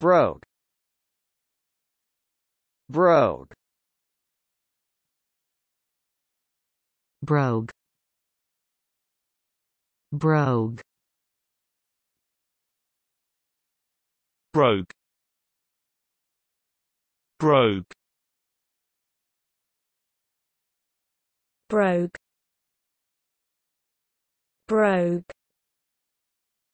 brogue brogue brogue brogue brogue brogue brogue brogue